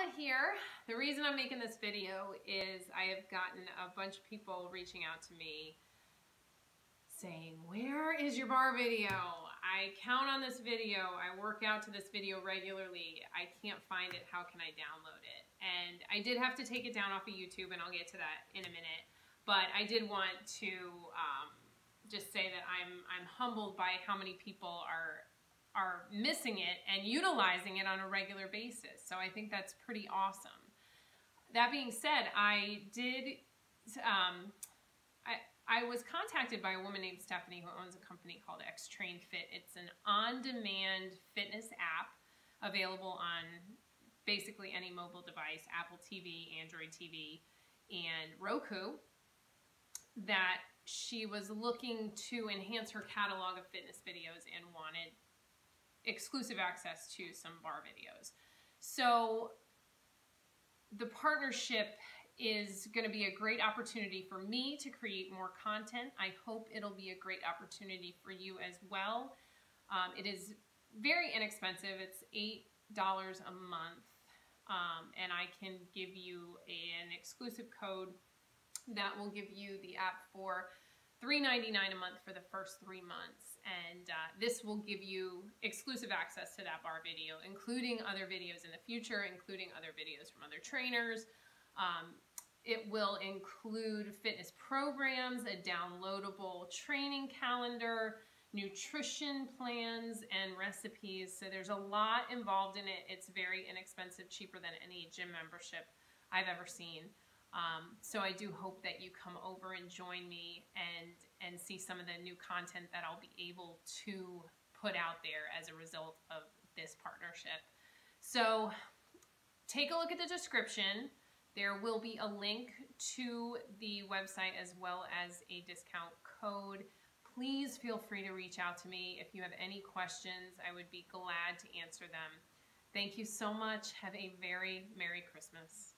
Paula here. The reason I'm making this video is I have gotten a bunch of people reaching out to me saying, where is your barre video? I count on this video. I work out to this video regularly. I can't find it. How can I download it? And I did have to take it down off of YouTube and I'll get to that in a minute. But I did want to um, just say that I'm, I'm humbled by how many people are are missing it and utilizing it on a regular basis. So I think that's pretty awesome. That being said, I did, um, I, I was contacted by a woman named Stephanie who owns a company called X Train Fit. It's an on-demand fitness app available on basically any mobile device, Apple TV, Android TV, and Roku, that she was looking to enhance her catalog of fitness videos and wanted exclusive access to some barre videos. So the partnership is going to be a great opportunity for me to create more content. I hope it'll be a great opportunity for you as well. Um, it is very inexpensive. It's $8 a month. Um, and I can give you an exclusive code that will give you the app for $3.99 a month for the first three months and uh, this will give you exclusive access to that barre video, including other videos in the future, including other videos from other trainers. Um, it will include fitness programs, a downloadable training calendar, nutrition plans, and recipes. So there's a lot involved in it. It's very inexpensive, cheaper than any gym membership I've ever seen. Um, so I do hope that you come over and join me and and see some of the new content that I'll be able to put out there as a result of this partnership. So take a look at the description. There will be a link to the website as well as a discount code. Please feel free to reach out to me if you have any questions. I would be glad to answer them. Thank you so much. Have a very Merry Christmas.